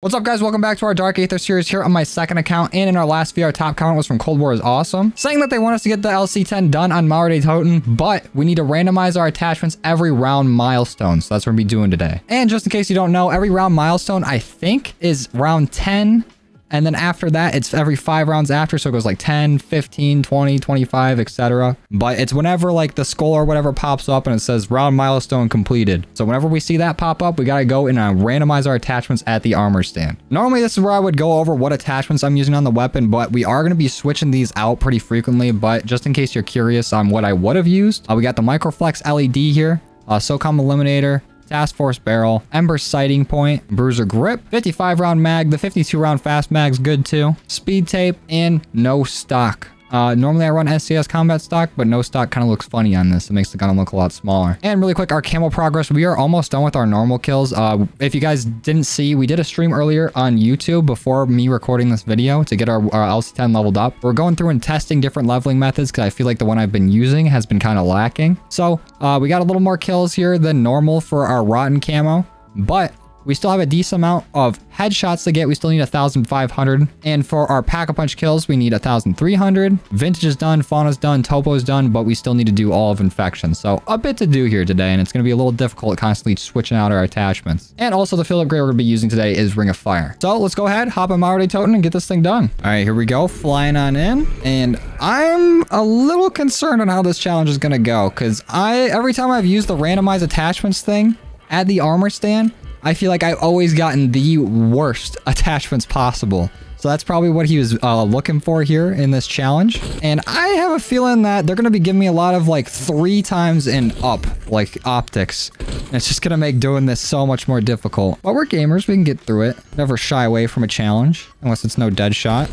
What's up guys, welcome back to our Dark Aether series here on my second account. And in our last video our top comment was from Cold War is Awesome. Saying that they want us to get the LC10 done on Mauer der Toten but we need to randomize our attachments every round milestone. So that's what we're gonna be doing today. And just in case you don't know, every round milestone I think is round 10 and then after that, it's every five rounds after. So it goes like 10, 15, 20, 25, etc. But it's whenever like the skull or whatever pops up and it says round milestone completed. So whenever we see that pop up, we got to go and uh, randomize our attachments at the armor stand. Normally, this is where I would go over what attachments I'm using on the weapon, but we are going to be switching these out pretty frequently. But just in case you're curious on what I would have used, uh, we got the Microflex LED here, uh, SOCOM Eliminator, Task Force Barrel, Ember Sighting Point, Bruiser Grip, 55 round mag, the 52 round fast mag's good too, Speed Tape, and no stock. Uh, normally I run SAS combat stock, but no stock kind of looks funny on this. It makes the gun look a lot smaller. And really quick, our camo progress. We are almost done with our normal kills. Uh, if you guys didn't see, we did a stream earlier on YouTube before me recording this video to get our, our LC10 leveled up. We're going through and testing different leveling methods because I feel like the one I've been using has been kind of lacking. So uh, we got a little more kills here than normal for our rotten camo, but we still have a decent amount of headshots to get. We still need 1,500. And for our pack-a-punch kills, we need 1,300. Vintage is done, Fauna's done, Topo's done, but we still need to do all of Infection. So a bit to do here today, and it's going to be a little difficult constantly switching out our attachments. And also the field upgrade we're going to be using today is Ring of Fire. So let's go ahead, hop on Mauer der Toten and get this thing done. All right, here we go, flying on in. And I'm a little concerned on how this challenge is going to go, because I every time I've used the randomized attachments thing at the armor stand, I feel like I've always gotten the worst attachments possible. So that's probably what he was uh, looking for here in this challenge. And I have a feeling that they're going to be giving me a lot of like three times and up, like optics. And it's just going to make doing this so much more difficult. But we're gamers. We can get through it. Never shy away from a challenge unless it's no dead shot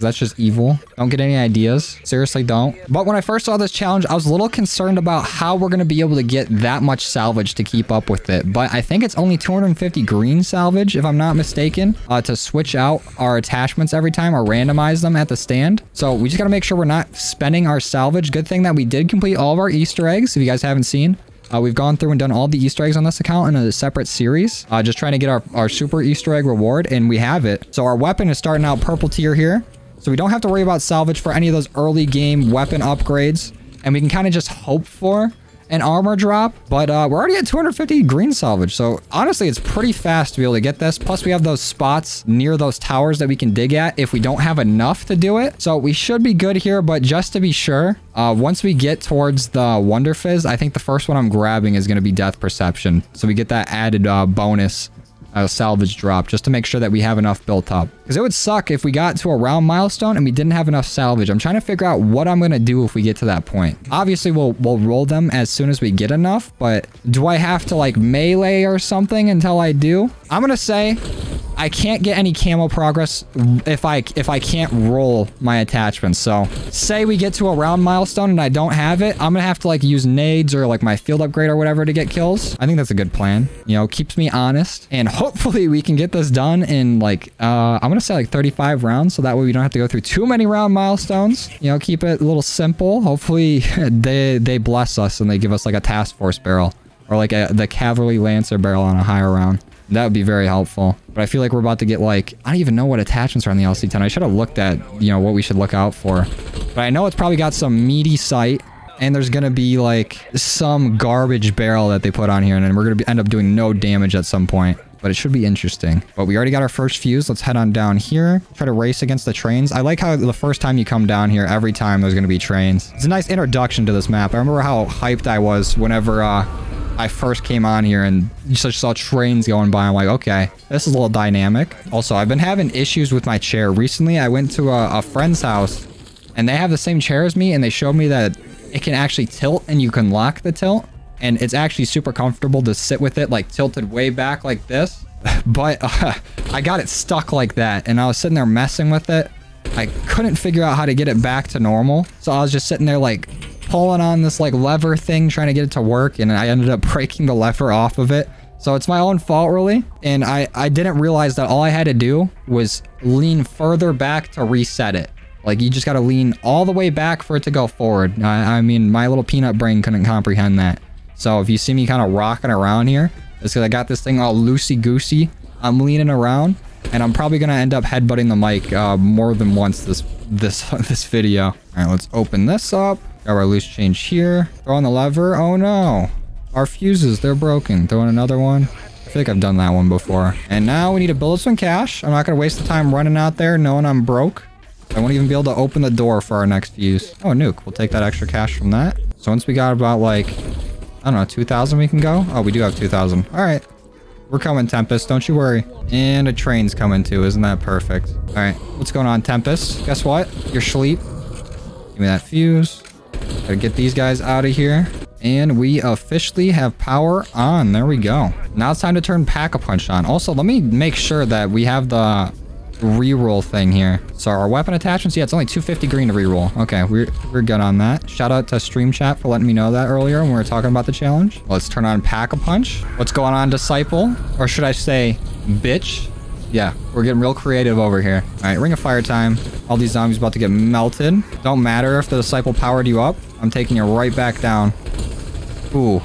that's just evil. Don't get any ideas. Seriously, don't. But when I first saw this challenge, I was a little concerned about how we're going to be able to get that much salvage to keep up with it. But I think it's only 250 green salvage, if I'm not mistaken, uh, to switch out our attachments every time or randomize them at the stand. So we just got to make sure we're not spending our salvage. Good thing that we did complete all of our Easter eggs, if you guys haven't seen. Uh, we've gone through and done all the Easter eggs on this account in a separate series. Uh, just trying to get our, our super Easter egg reward, and we have it. So our weapon is starting out purple tier here. So we don't have to worry about salvage for any of those early game weapon upgrades. And we can kind of just hope for an armor drop. But uh, we're already at 250 green salvage. So honestly, it's pretty fast to be able to get this. Plus, we have those spots near those towers that we can dig at if we don't have enough to do it. So we should be good here. But just to be sure, uh, once we get towards the Wonder Fizz, I think the first one I'm grabbing is going to be Death Perception. So we get that added uh, bonus a salvage drop just to make sure that we have enough built up. Because it would suck if we got to a round milestone and we didn't have enough salvage. I'm trying to figure out what I'm going to do if we get to that point. Obviously, we'll, we'll roll them as soon as we get enough, but do I have to like melee or something until I do? I'm going to say I can't get any camo progress if I if I can't roll my attachments. So say we get to a round milestone and I don't have it, I'm gonna have to like use nades or like my field upgrade or whatever to get kills. I think that's a good plan. You know, keeps me honest. And hopefully we can get this done in like, uh, I'm gonna say like 35 rounds. So that way we don't have to go through too many round milestones. You know, keep it a little simple. Hopefully they, they bless us and they give us like a task force barrel or like a, the cavalry lancer barrel on a higher round. That would be very helpful. But I feel like we're about to get like, I don't even know what attachments are on the LC10. I should have looked at, you know, what we should look out for. But I know it's probably got some meaty sight. And there's going to be like some garbage barrel that they put on here. And then we're going to end up doing no damage at some point. But it should be interesting. But we already got our first fuse. Let's head on down here. Try to race against the trains. I like how the first time you come down here, every time there's going to be trains. It's a nice introduction to this map. I remember how hyped I was whenever uh, I first came on here and just saw trains going by. I'm like, okay, this is a little dynamic. Also, I've been having issues with my chair. Recently, I went to a, a friend's house and they have the same chair as me and they showed me that it can actually tilt and you can lock the tilt. And it's actually super comfortable to sit with it like tilted way back like this. but uh, I got it stuck like that and I was sitting there messing with it. I couldn't figure out how to get it back to normal. So I was just sitting there like pulling on this like lever thing, trying to get it to work, and I ended up breaking the lever off of it. So it's my own fault really. And I, I didn't realize that all I had to do was lean further back to reset it. Like you just got to lean all the way back for it to go forward. I, I mean, my little peanut brain couldn't comprehend that. So if you see me kind of rocking around here, it's because I got this thing all loosey-goosey. I'm leaning around And I'm probably going to end up headbutting the mic uh, more than once this this this video. All right, let's open this up. Got our loose change here. Throw on the lever. Oh no. Our fuses, they're broken. Throw in another one. I feel like I've done that one before. And now we need to build some cash. I'm not going to waste the time running out there knowing I'm broke. I won't even be able to open the door for our next fuse. Oh, nuke. We'll take that extra cash from that. So once we got about like, I don't know, 2,000 we can go? Oh, we do have 2,000. All right. We're coming, Tempest. Don't you worry. And a train's coming too. Isn't that perfect? All right. What's going on, Tempest? Guess what? You're sleep. Give me that fuse. Gotta get these guys out of here. And we officially have power on. There we go. Now it's time to turn Pack-a-Punch on. Also, let me make sure that we have the reroll thing here. So our weapon attachments, yeah, it's only 250 green to reroll. Okay, we're, we're good on that. Shout out to Stream Chat for letting me know that earlier when we were talking about the challenge. Let's turn on Pack-a-Punch. What's going on, Disciple? Or should I say, bitch? Yeah, we're getting real creative over here. All right, Ring of Fire time. All these zombies about to get melted. Don't matter if the Disciple powered you up. I'm taking you right back down. Ooh.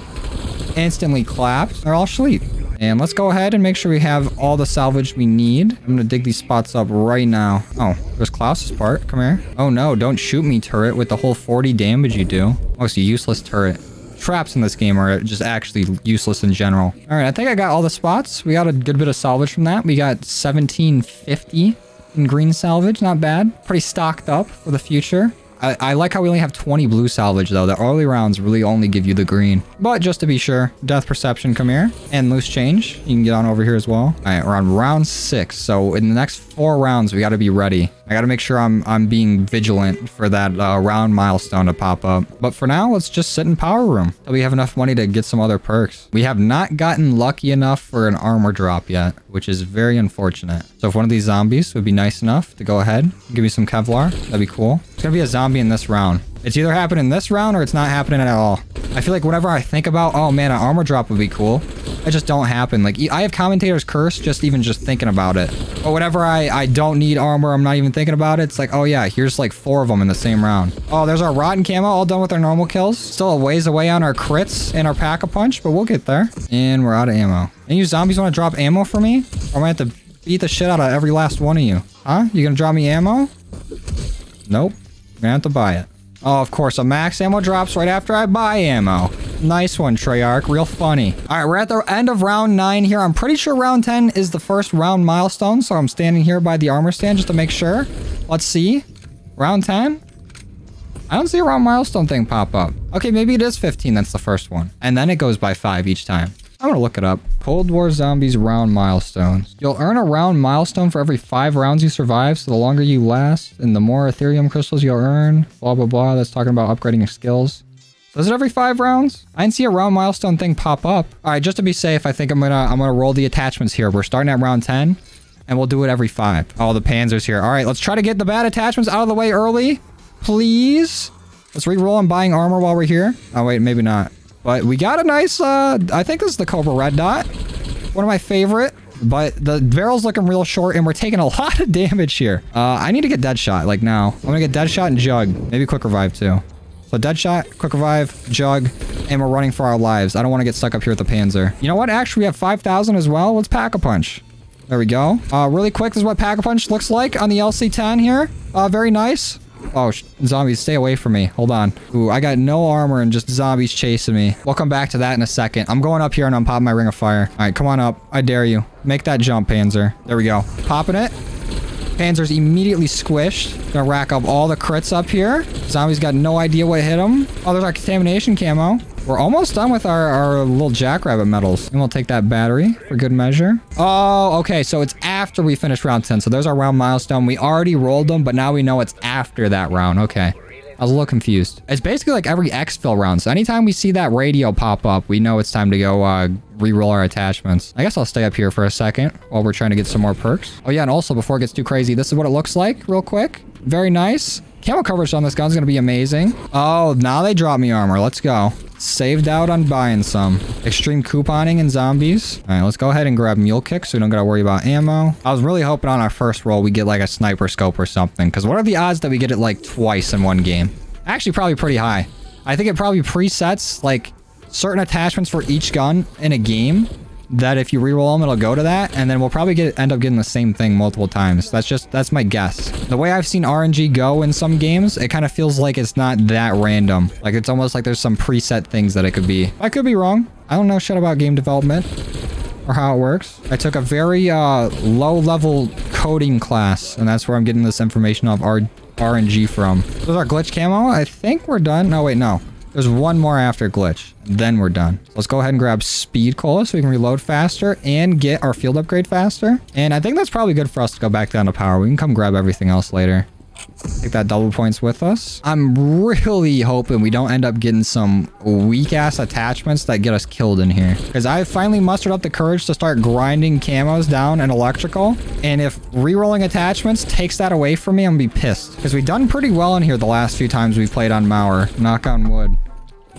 Instantly clapped. They're all asleep. And let's go ahead and make sure we have all the salvage we need. I'm going to dig these spots up right now. Oh, there's Klaus's part. Come here. Oh no, don't shoot me, turret, with the whole 40 damage you do. Oh, it's a useless turret. Traps in this game are just actually useless in general. All right, I think I got all the spots. We got a good bit of salvage from that. We got 1750 in green salvage. Not bad. Pretty stocked up for the future. I, like how we only have 20 blue salvage, though. The early rounds really only give you the green. But just to be sure, Death Perception, come here. And Loose Change, you can get on over here as well. All right, we're on round six. So in the next four rounds, we got to be ready. I got to make sure I'm I'm being vigilant for that uh, round milestone to pop up. But for now, let's just sit in Power Room we have enough money to get some other perks. We have not gotten lucky enough for an armor drop yet, which is very unfortunate. So if one of these zombies would be nice enough to go ahead and give me some Kevlar, that'd be cool. It's to be a zombie in this round. It's either happening this round or it's not happening at all. I feel like whenever I think about, oh man, an armor drop would be cool, it just don't happen. Like, I have Commentator's Curse just even just thinking about it. But whenever I, I don't need armor, I'm not even thinking about it, it's like, oh yeah, here's like four of them in the same round. Oh, there's our Rotten Camo all done with our normal kills. Still a ways away on our crits and our Pack-a-Punch, but we'll get there. And we're out of ammo. Any you zombies want to drop ammo for me? Or am I have to beat the shit out of every last one of you? Huh? You gonna drop me ammo? Nope. Gonna have to buy it. Oh, of course, a max ammo drops right after I buy ammo. Nice one, Treyarch. Real funny. All right, we're at the end of round 9 here. I'm pretty sure round 10 is the first round milestone, so I'm standing here by the armor stand just to make sure. Let's see. Round 10? I don't see a round milestone thing pop up. Okay, maybe it is 15. That's the first one. And then it goes by 5 each time. I'm gonna look it up. Cold War Zombies round milestones. You'll earn a round milestone for every five rounds you survive, so the longer you last, and the more Aetherium crystals you'll earn, blah, blah, blah. That's talking about upgrading your skills. So is it every five rounds? I didn't see a round milestone thing pop up. All right, just to be safe, I think I'm gonna I'm gonna roll the attachments here. We're starting at round 10, and we'll do it every five. Oh, the Panzer's here. All right, let's try to get the bad attachments out of the way early, please. Let's re-roll on buying armor while we're here. Oh, wait, maybe not. But we got a nice, uh, I think this is the Cobra Red Dot. One of my favorite. But the barrel's looking real short, and we're taking a lot of damage here. Uh, I need to get Deadshot, like now. I'm gonna get Deadshot and Jug. Maybe Quick Revive, too. So Deadshot, Quick Revive, Jug, and we're running for our lives. I don't want to get stuck up here with the Panzer. You know what? Actually, we have 5,000 as well. Let's Pack-a-Punch. There we go. Uh, really quick, this is what Pack-a-Punch looks like on the LC-10 here. Uh, very nice. Oh, zombies, stay away from me. Hold on. Ooh, I got no armor and just zombies chasing me. We'll come back to that in a second. I'm going up here and I'm popping my ring of fire. All right, come on up. I dare you. Make that jump, Panzer. There we go. Popping it. Panzer's immediately squished. Gonna rack up all the crits up here. Zombies got no idea what hit them. Oh, there's our contamination camo. We're almost done with our, our little jackrabbit medals. And we'll take that battery for good measure. Oh, okay. So it's after we finish round 10. So there's our round milestone. We already rolled them, but now we know it's after that round. Okay. I was a little confused. It's basically like every exfil round. So anytime we see that radio pop up, we know it's time to go uh, re-roll our attachments. I guess I'll stay up here for a second while we're trying to get some more perks. Oh yeah, and also before it gets too crazy, this is what it looks like real quick. Very nice. Camo coverage on this gun's to be amazing. Oh, now they drop me armor. Let's go. Saved out on buying some. Extreme couponing and zombies. All right, let's go ahead and grab mule kick so we don't got to worry about ammo. I was really hoping on our first roll we get like a sniper scope or something. Because what are the odds that we get it like twice in one game? Actually, probably pretty high. I think it probably presets like certain attachments for each gun in a game that if you reroll them, it'll go to that, and then we'll probably get end up getting the same thing multiple times. That's just, that's my guess. The way I've seen RNG go in some games, it kind of feels like it's not that random. Like, it's almost like there's some preset things that it could be. I could be wrong. I don't know shit about game development or how it works. I took a very uh, low-level coding class, and that's where I'm getting this information of R RNG from. This is our glitch camo. I think we're done. No, wait, no. There's one more after glitch. Then we're done. Let's go ahead and grab speed cola so we can reload faster and get our field upgrade faster. And I think that's probably good for us to go back down to power. We can come grab everything else later. Take that double points with us. I'm really hoping we don't end up getting some weak-ass attachments that get us killed in here. Because I finally mustered up the courage to start grinding camos down and electrical. And if re-rolling attachments takes that away from me, I'm gonna be pissed. Because we've done pretty well in here the last few times we've played on Mauer. Knock on wood.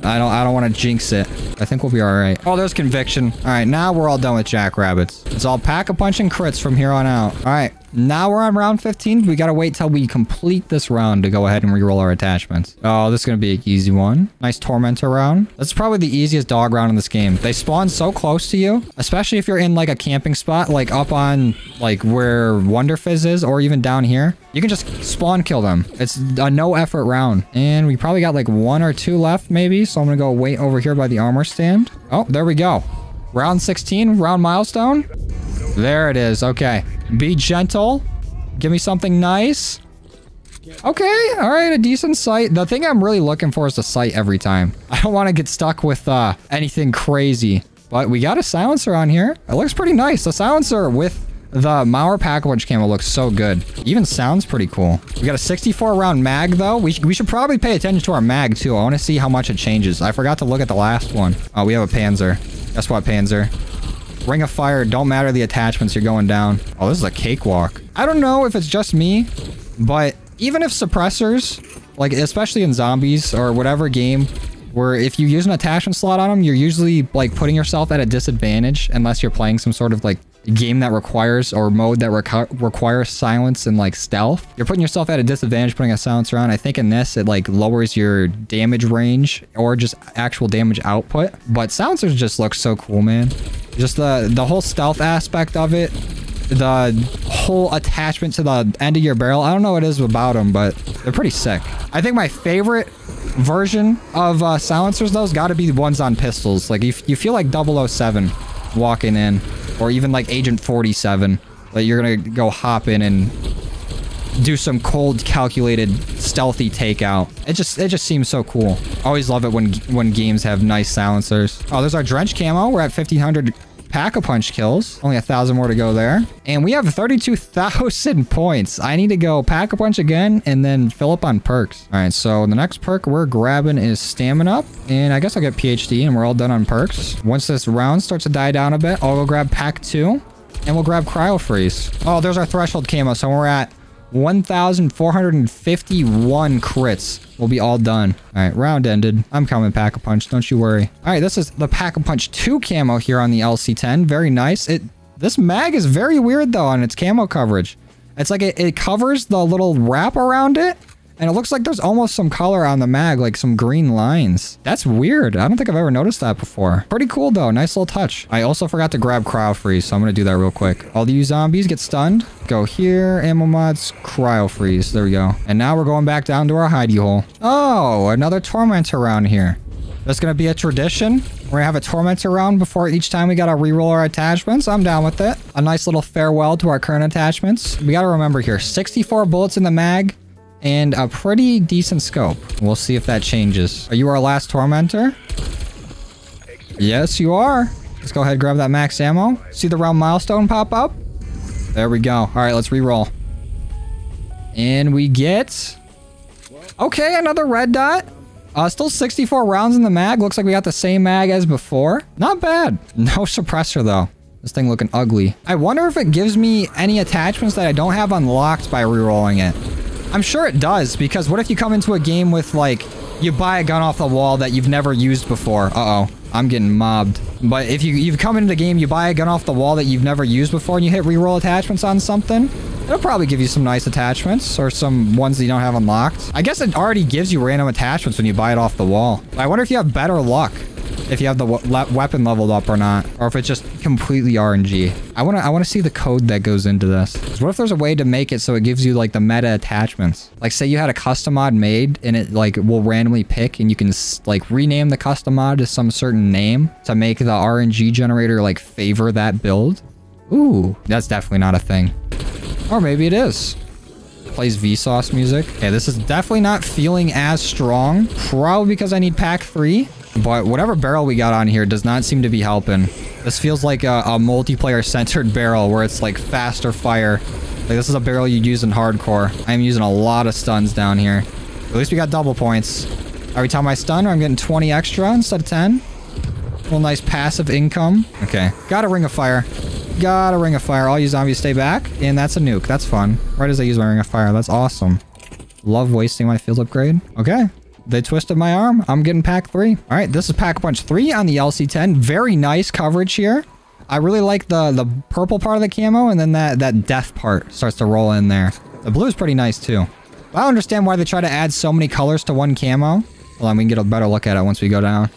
I don't I don't want to jinx it. I think we'll be all right. Oh, there's conviction. All right, now we're all done with jackrabbits. It's all pack-a-punch and crits from here on out. All right, now we're on round 15. We got to wait till we complete this round to go ahead and re-roll our attachments. Oh, this is going to be an easy one. Nice Tormentor round. That's probably the easiest dog round in this game. They spawn so close to you, especially if you're in like a camping spot, like up on like where Wonder Fizz is or even down here. You can just spawn kill them. It's a no effort round. And we probably got like one or two left maybe. So I'm going to go wait over here by the armor stand. Oh, there we go. Round 16, round milestone. There it is. Okay. Be gentle. Give me something nice. Okay, all right, a decent sight. The thing I'm really looking for is the sight every time. I don't want to get stuck with uh, anything crazy. But we got a silencer on here. It looks pretty nice. The silencer with the Mauer Pack-a-Punch camo looks so good. Even sounds pretty cool. We got a 64 round mag though. We, we should probably pay attention to our mag too. I want to see how much it changes. I forgot to look at the last one. Oh, we have a Panzer. Guess what, Panzer? Ring of Fire, don't matter the attachments, you're going down. Oh, this is a cakewalk. I don't know if it's just me, but even if suppressors, like especially in zombies or whatever game, where if you use an attachment slot on them, you're usually like putting yourself at a disadvantage unless you're playing some sort of like game that requires or mode that requ requires silence and like stealth. You're putting yourself at a disadvantage putting a silencer on. I think in this, it like lowers your damage range or just actual damage output. But silencers just look so cool, man. Just the, the whole stealth aspect of it the whole attachment to the end of your barrel. I don't know what it is about them, but they're pretty sick. I think my favorite version of uh, silencers, though, has got to be the ones on pistols. Like, you, you feel like 007 walking in, or even like Agent 47. That you're to go hop in and do some cold, calculated, stealthy takeout. It just it just seems so cool. Always love it when when games have nice silencers. Oh, there's our drench camo. We're at 1500 Pack-a-Punch kills. Only a thousand more to go there. And we have 32,000 points. I need to go Pack-a-Punch again and then fill up on perks. All right, so the next perk we're grabbing is Stamina Up. And I guess I'll get PhD and we're all done on perks. Once this round starts to die down a bit, I'll go grab Pack 2 and we'll grab Cryo Freeze. Oh, there's our threshold camo. So we're at 1,451 crits We'll be all done. All right, round ended. I'm coming Pack-a-Punch, don't you worry. All right, this is the Pack-a-Punch 2 camo here on the LC10. Very nice. It This mag is very weird, though, on its camo coverage. It's like it, it covers the little wrap around it, and it looks like there's almost some color on the mag, like some green lines. That's weird. I don't think I've ever noticed that before. Pretty cool, though. Nice little touch. I also forgot to grab Cryo Freeze, so I'm going to do that real quick. All you zombies get stunned. Go here, ammo mods, Cryo Freeze. There we go. And now we're going back down to our hidey hole. Oh, another Tormentor around here. That's going to be a tradition. We're going to have a Tormentor round before each time we got to reroll our attachments. I'm down with it. A nice little farewell to our current attachments. We got to remember here, 64 bullets in the mag and a pretty decent scope. We'll see if that changes. Are you our last Tormentor? Yes, you are. Let's go ahead and grab that max ammo. See the round milestone pop up? There we go. All right, let's re-roll. And we get... Okay, another red dot. Uh, still 64 rounds in the mag. Looks like we got the same mag as before. Not bad. No suppressor, though. This thing looking ugly. I wonder if it gives me any attachments that I don't have unlocked by re-rolling it. I'm sure it does, because what if you come into a game with, like, you buy a gun off the wall that you've never used before? Uh-oh. I'm getting mobbed. But if you, you've come into the game, you buy a gun off the wall that you've never used before, and you hit reroll attachments on something, It'll probably give you some nice attachments or some ones that you don't have unlocked. I guess it already gives you random attachments when you buy it off the wall. I wonder if you have better luck if you have the weapon leveled up or not, or if it's just completely RNG. I want to I want to see the code that goes into this. What if there's a way to make it so it gives you like the meta attachments? Like say you had a custom mod made and it like will randomly pick and you can like rename the custom mod to some certain name to make the RNG generator like favor that build. Ooh, that's definitely not a thing. Or maybe it is plays Vsauce music. Okay, this is definitely not feeling as strong. Probably because I need pack three. But whatever barrel we got on here does not seem to be helping. This feels like a, a multiplayer-centered barrel where it's like faster fire. Like this is a barrel you'd use in hardcore. I'm using a lot of stuns down here. At least we got double points. Every time I stun, I'm getting 20 extra instead of 10. A little nice passive income. Okay, got a ring of fire. Got a ring of fire. All you zombies stay back. And that's a nuke. That's fun. Right as I use my ring of fire. That's awesome. Love wasting my field upgrade. Okay. They twisted my arm. I'm getting pack three. All right, this is pack punch three on the LC10. Very nice coverage here. I really like the, the purple part of the camo, and then that, that death part starts to roll in there. The blue is pretty nice, too. I don't understand why they try to add so many colors to one camo. Hold on, we can get a better look at it once we go down.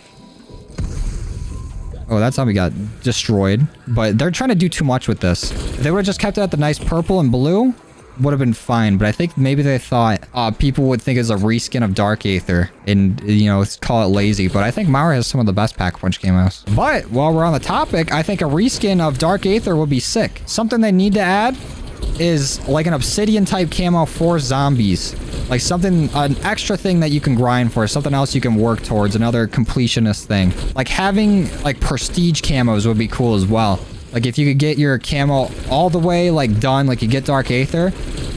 Oh, that's how we got destroyed. But they're trying to do too much with this. If they would have just kept it at the nice purple and blue, would have been fine, but I think maybe they thought uh, people would think it's a reskin of Dark Aether and, you know, call it lazy. But I think Mauer has some of the best Pack Punch camos. But while we're on the topic, I think a reskin of Dark Aether would be sick. Something they need to add is like an obsidian type camo for zombies. Like something, an extra thing that you can grind for, something else you can work towards, another completionist thing. Like having like prestige camos would be cool as well. Like if you could get your camo all the way like done, like you get Dark Aether,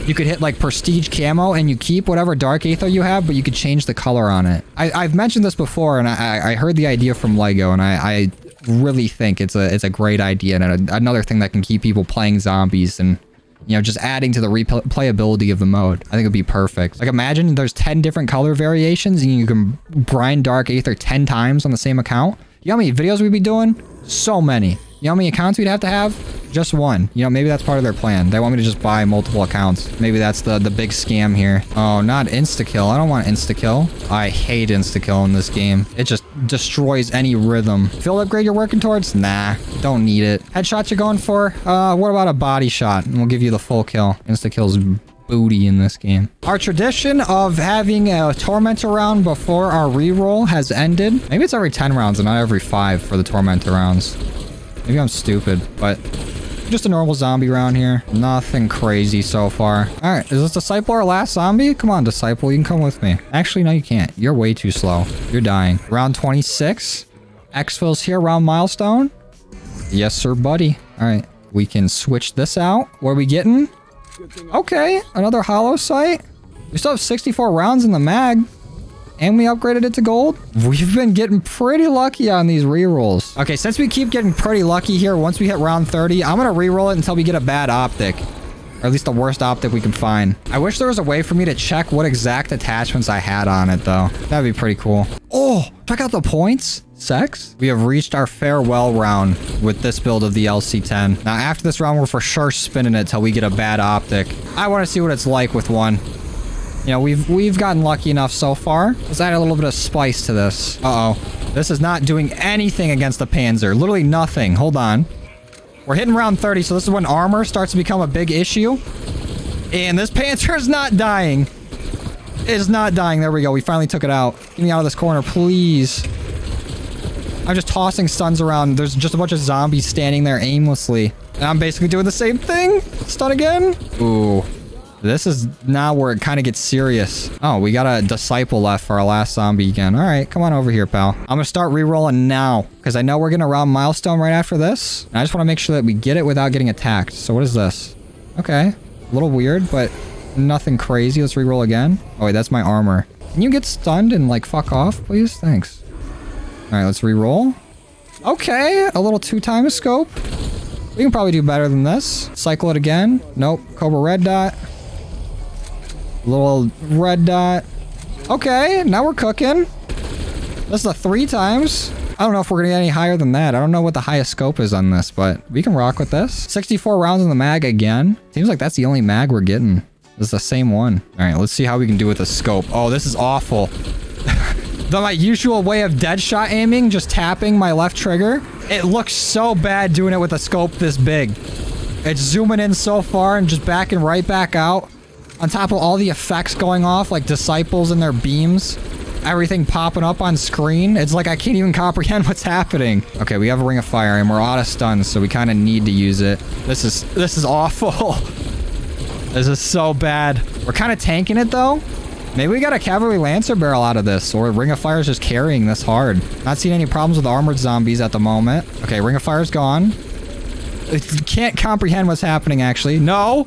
you could hit like Prestige Camo and you keep whatever Dark Aether you have, but you could change the color on it. I, have mentioned this before and I, I, heard the idea from LEGO and I, I really think it's a it's a great idea and a, another thing that can keep people playing zombies and you know, just adding to the replayability of the mode. I think it'd be perfect. Like imagine there's 10 different color variations and you can grind Dark Aether 10 times on the same account. You know how many videos we'd be doing? So many. You know how many accounts we'd have to have? Just one. You know, maybe that's part of their plan. They want me to just buy multiple accounts. Maybe that's the, the big scam here. Oh, not insta-kill. I don't want insta-kill. I hate insta-kill in this game. It just destroys any rhythm. Field upgrade you're working towards? Nah, don't need it. Headshot you're going for? Uh, what about a body shot? And we'll give you the full kill. Insta-kill's booty in this game. Our tradition of having a Tormentor round before our reroll has ended. Maybe it's every 10 rounds and not every 5 for the Tormentor rounds. Maybe I'm stupid, but just a normal zombie round here. Nothing crazy so far. All right, is this Disciple our last zombie? Come on, Disciple, you can come with me. Actually, no, you can't. You're way too slow. You're dying. Round 26. Exfil's here, round milestone. Yes, sir, buddy. All right, we can switch this out. What are we getting? Okay, another hollow sight. We still have 64 rounds in the mag and we upgraded it to gold. We've been getting pretty lucky on these rerolls. Okay, since we keep getting pretty lucky here, once we hit round 30, I'm going to reroll it until we get a bad optic. Or at least the worst optic we can find. I wish there was a way for me to check what exact attachments I had on it, though. That'd be pretty cool. Oh, check out the points. Sex? We have reached our farewell round with this build of the LC10. Now, after this round, we're for sure spinning it till we get a bad optic. I want to see what it's like with one. You know, we've we've gotten lucky enough so far. Let's add a little bit of spice to this. Uh-oh. This is not doing anything against the Panzer. Literally nothing. Hold on. We're hitting round 30, so this is when armor starts to become a big issue. And this Panzer is not dying. Is not dying. There we go. We finally took it out. Get me out of this corner, please. I'm just tossing stuns around. There's just a bunch of zombies standing there aimlessly. And I'm basically doing the same thing. Stun again. Ooh. This is now where it kind of gets serious. Oh, we got a disciple left for our last zombie again. All right, come on over here, pal. I'm going to start re-rolling now because I know we're going to round milestone right after this. I just want to make sure that we get it without getting attacked. So what is this? Okay. A little weird, but nothing crazy. Let's re-roll again. Oh, wait, that's my armor. Can you get stunned and like fuck off, please? Thanks. All right, let's re-roll. Okay, a little two times scope. We can probably do better than this. Cycle it again. Nope. Cobra red dot. Little red dot. Okay, now we're cooking. That's the three times. I don't know if we're gonna get any higher than that. I don't know what the highest scope is on this, but we can rock with this. 64 rounds in the mag again. Seems like that's the only mag we're getting. Is the same one. All right, let's see how we can do with the scope. Oh, this is awful. the my usual way of dead shot aiming, just tapping my left trigger. It looks so bad doing it with a scope this big. It's zooming in so far and just backing right back out. On top of all the effects going off, like disciples and their beams. Everything popping up on screen. It's like I can't even comprehend what's happening. Okay, we have a ring of fire and we're out of stuns, so we kind of need to use it. This is this is awful. this is so bad. We're kind of tanking it though. Maybe we got a cavalry lancer barrel out of this, or Ring of Fire is just carrying this hard. Not seeing any problems with armored zombies at the moment. Okay, Ring of Fire's gone. Can't comprehend what's happening, actually. No!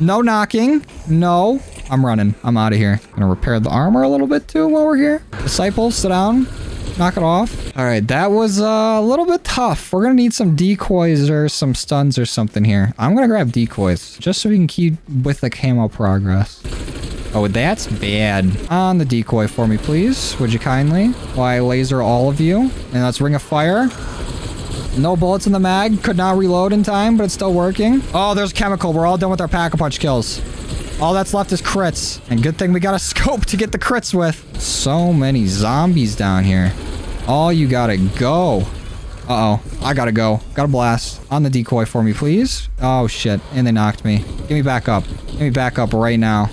No knocking. No. I'm running. I'm out of here. Gonna repair the armor a little bit too while we're here. Disciples, sit down. Knock it off. All right, that was uh, a little bit tough. We're gonna need some decoys or some stuns or something here. I'm gonna grab decoys just so we can keep with the camo progress. Oh, that's bad. On the decoy for me, please. Would you kindly? I laser all of you. And that's Ring of Fire. No bullets in the mag. Could not reload in time, but it's still working. Oh, there's chemical. We're all done with our pack-a-punch kills. All that's left is crits. And good thing we got a scope to get the crits with. So many zombies down here. All you gotta go. Uh-oh. I gotta go. Gotta blast. On the decoy for me, please. Oh, shit. And they knocked me. Give me back up. Give me back up right now.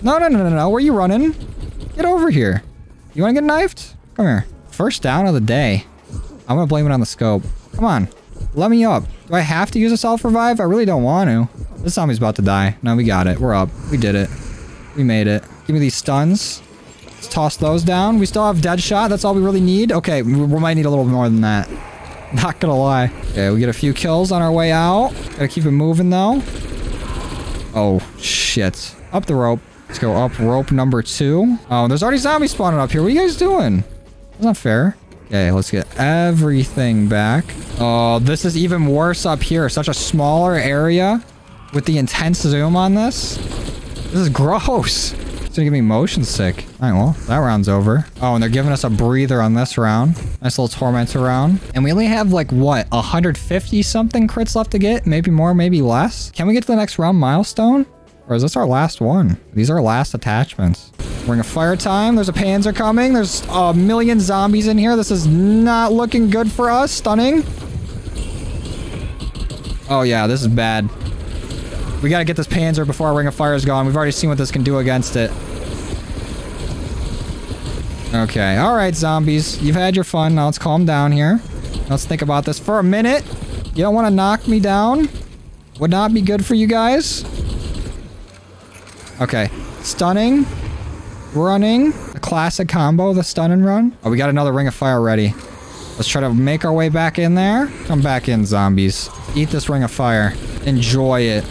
No, no, no, no, no. Where you running? Get over here. You wanna get knifed? Come here. First down of the day. I'm gonna blame it on the scope. Come on. Let me up. Do I have to use a self-revive? I really don't want to. This zombie's about to die. No, we got it. We're up. We did it. We made it. Give me these stuns. Let's toss those down. We still have dead shot. That's all we really need. Okay, we, might need a little more than that. Not gonna lie. Okay, we get a few kills on our way out. Gotta keep it moving though. Oh, shit. Up the rope. Let's go up rope number two. Oh, there's already zombies spawning up here. What are you guys doing? That's not fair. Okay, let's get everything back. Oh, this is even worse up here. Such a smaller area with the intense zoom on this. This is gross. It's gonna give me motion sick. All right, well, that round's over. Oh, and they're giving us a breather on this round. Nice little tormentor round. And we only have like, what, 150 something crits left to get? Maybe more, maybe less? Can we get to the next round milestone? Or is this our last one? These are last attachments. Ring of Fire time. There's a Panzer coming. There's a million zombies in here. This is not looking good for us. Stunning. Oh, yeah. This is bad. We gotta get this Panzer before our Ring of Fire is gone. We've already seen what this can do against it. Okay. All right, zombies. You've had your fun. Now let's calm down here. Let's think about this for a minute. You don't want to knock me down? Would not be good for you guys. Okay. Stunning. Running. A classic combo, the stun and run. Oh, we got another ring of fire ready. Let's try to make our way back in there. Come back in, zombies. Eat this ring of fire. Enjoy it.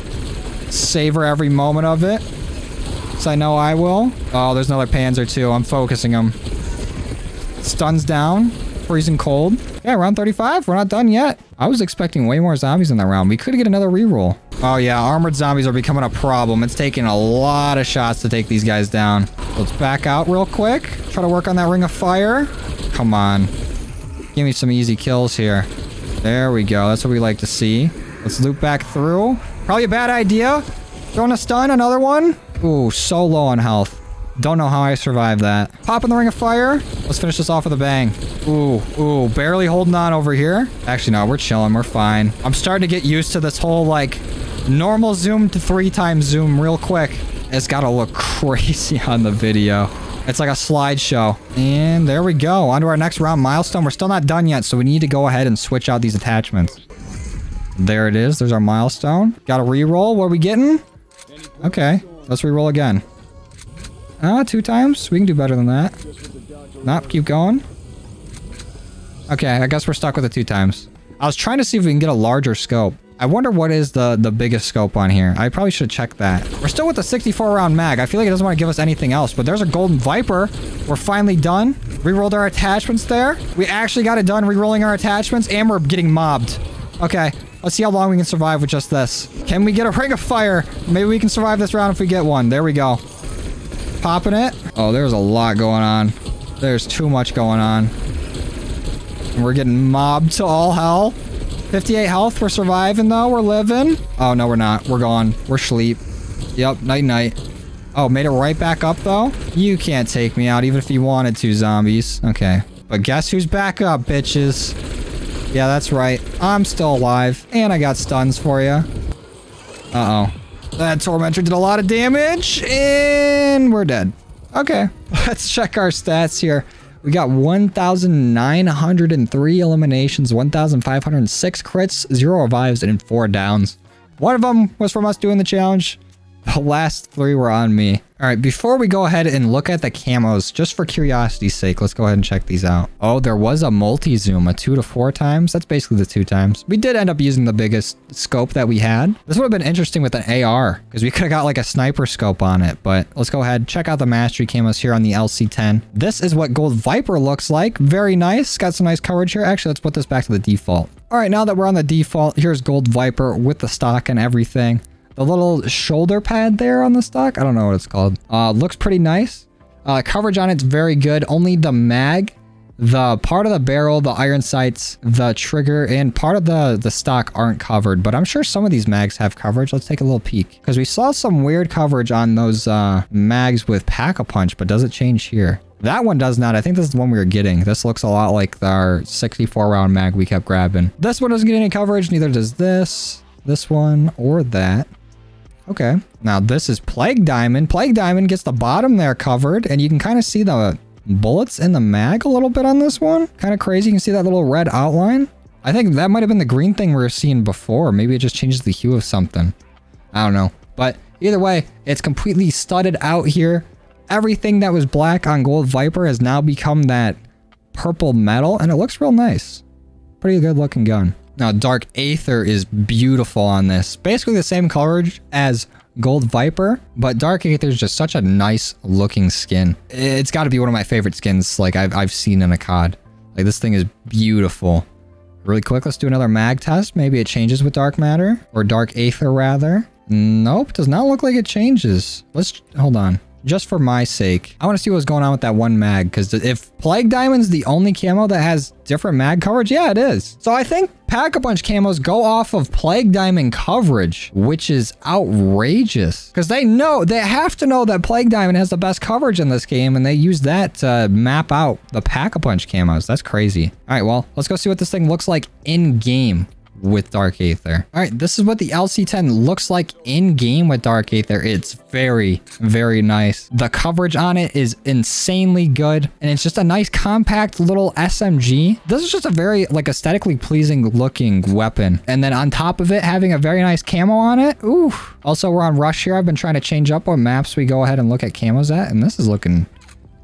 Savor every moment of it. So I know I will. Oh, there's another Panzer too. I'm focusing them. Stuns down. Freezing cold. Yeah, round 35. We're not done yet. I was expecting way more zombies in that round. We could get another reroll. Oh yeah, armored zombies are becoming a problem. It's taking a lot of shots to take these guys down. Let's back out real quick. Try to work on that ring of fire. Come on. Give me some easy kills here. There we go. That's what we like to see. Let's loop back through. Probably a bad idea. Throwing a stun, another one. Ooh, so low on health. Don't know how I survived that. Pop in the ring of fire. Let's finish this off with a bang. Ooh, ooh, barely holding on over here. Actually, no, we're chilling. We're fine. I'm starting to get used to this whole, like, normal zoom to three times zoom real quick. It's got to look crazy on the video. It's like a slideshow. And there we go. On to our next round milestone. We're still not done yet, so we need to go ahead and switch out these attachments. There it is. There's our milestone. Got a reroll. What are we getting? Okay. Let's reroll again. Ah, uh, two times? We can do better than that. Nope, keep going. Okay, I guess we're stuck with the two times. I was trying to see if we can get a larger scope. I wonder what is the, the biggest scope on here. I probably should check that. We're still with the 64 round mag. I feel like it doesn't want to give us anything else, but there's a golden viper. We're finally done. Rerolled our attachments there. We actually got it done rerolling our attachments and we're getting mobbed. Okay, let's see how long we can survive with just this. Can we get a ring of fire? Maybe we can survive this round if we get one. There we go. Popping it. Oh, there's a lot going on. There's too much going on. And we're getting mobbed to all hell. 58 health. We're surviving, though. We're living. Oh, no, we're not. We're gone. We're sleep. Yep, night-night. Oh, made it right back up, though? You can't take me out, even if you wanted to, zombies. Okay. But guess who's back up, bitches? Yeah, that's right. I'm still alive. And I got stuns for you. Uh-oh. That Tormentor did a lot of damage. And we're dead. Okay. Let's check our stats here. We got 1,903 eliminations, 1,506 crits, 0 revives, and 4 downs. One of them was from us doing the challenge. The last three were on me. All right, before we go ahead and look at the camos, just for curiosity's sake, let's go ahead and check these out. Oh, there was a multi-zoom, a two to four times. That's basically the two times. We did end up using the biggest scope that we had. This would have been interesting with an AR, because we could have got like a sniper scope on it. But let's go ahead, check out the mastery camos here on the LC10. This is what Gold Viper looks like. Very nice. Got some nice coverage here. Actually, let's put this back to the default. All right, now that we're on the default, here's Gold Viper with the stock and everything. The little shoulder pad there on the stock, I don't know what it's called. Uh, looks pretty nice. Uh, coverage on it's very good. Only the mag, the part of the barrel, the iron sights, the trigger, and part of the, the stock aren't covered. But I'm sure some of these mags have coverage. Let's take a little peek. Because we saw some weird coverage on those uh, mags with Pack-a-Punch, but does it change here? That one does not. I think this is the one we were getting. This looks a lot like our 64 round mag we kept grabbing. This one doesn't get any coverage. Neither does this, this one, or that. Okay. Now this is Plague Diamond. Plague Diamond gets the bottom there covered and you can kind of see the bullets in the mag a little bit on this one. Kind of crazy. You can see that little red outline. I think that might have been the green thing we were seeing before. Maybe it just changes the hue of something. I don't know. But either way, it's completely studded out here. Everything that was black on Gold Viper has now become that purple metal and it looks real nice. Pretty good looking gun. Now, Dark Aether is beautiful on this. Basically the same coverage as Gold Viper, but Dark Aether is just such a nice looking skin. It's got to be one of my favorite skins like I've, I've seen in a COD. Like this thing is beautiful. Really quick, let's do another mag test. Maybe it changes with Dark Matter or Dark Aether rather. Nope, does not look like it changes. Let's hold on just for my sake. I want to see what's going on with that one mag, because if Plague Diamond's the only camo that has different mag coverage, yeah, it is. So I think Pack-a-Punch camos go off of Plague Diamond coverage, which is outrageous. Because they know, they have to know that Plague Diamond has the best coverage in this game, and they use that to map out the Pack-a-Punch camos. That's crazy. All right, well, let's go see what this thing looks like in-game with Dark Aether. All right, this is what the LC10 looks like in game with Dark Aether. It's very, very nice. The coverage on it is insanely good, and it's just a nice compact little SMG. This is just a very like aesthetically pleasing looking weapon. And then on top of it, having a very nice camo on it. Ooh. Also, we're on Rush here. I've been trying to change up what maps we go ahead and look at camos at, and this is looking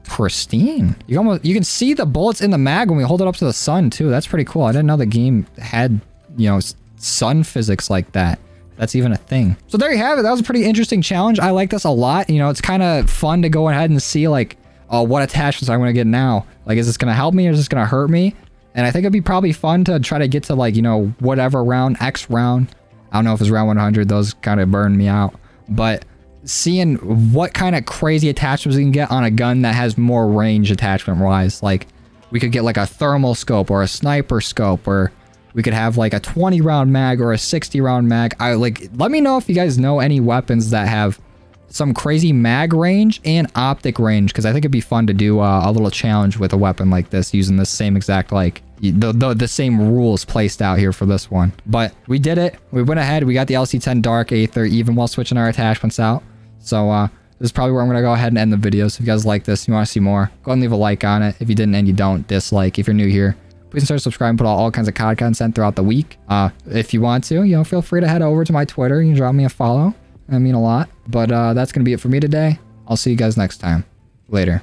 pristine. You almost you can see the bullets in the mag when we hold it up to the sun too. That's pretty cool. I didn't know the game had you know, sun physics like that. That's even a thing. So there you have it. That was a pretty interesting challenge. I like this a lot. You know, it's kind of fun to go ahead and see like, oh, what attachments I'm going to get now. Like, is this going to help me or is this going to hurt me? And I think it'd be probably fun to try to get to like, you know, whatever round, X round. I don't know if it's round 100. Those kind of burn me out. But seeing what kind of crazy attachments we can get on a gun that has more range attachment wise. Like, we could get like a thermal scope or a sniper scope or we could have like a 20 round mag or a 60 round mag. I like, let me know if you guys know any weapons that have some crazy mag range and optic range because I think it'd be fun to do uh, a little challenge with a weapon like this using the same exact like the, the, the same rules placed out here for this one. But we did it. We went ahead. We got the LC10 Dark Aether even while switching our attachments out. So uh, this is probably where I'm going to go ahead and end the video. So if you guys like this, you want to see more, go ahead and leave a like on it. If you didn't and you don't, dislike. If you're new here, Please consider subscribing, put all, all kinds of COD content throughout the week. Uh, if you want to, you know, feel free to head over to my Twitter. You can drop me a follow. I mean a lot. But uh, that's going to be it for me today. I'll see you guys next time. Later.